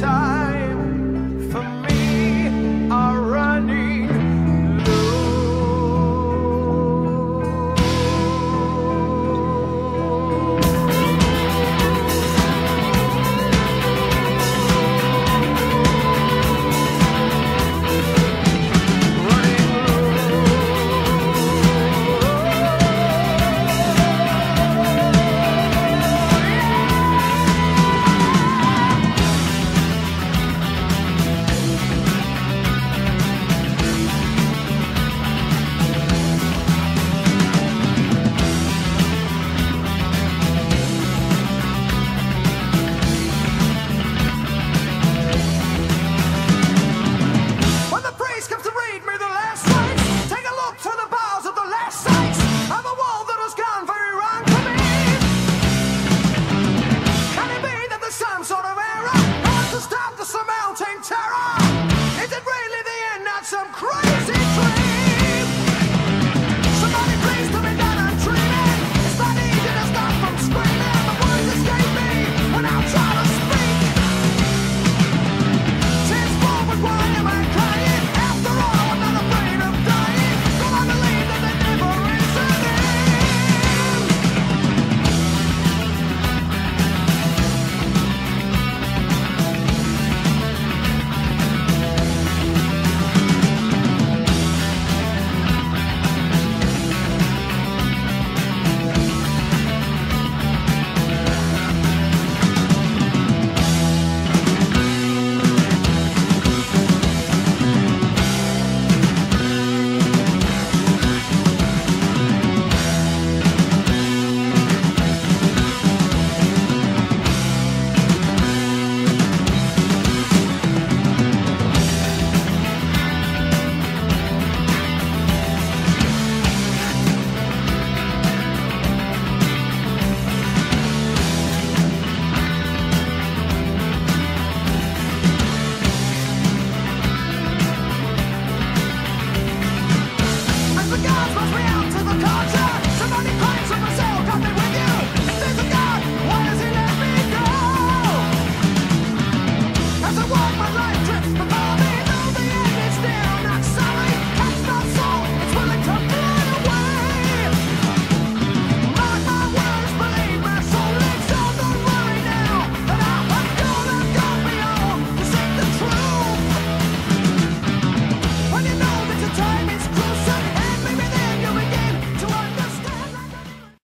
time.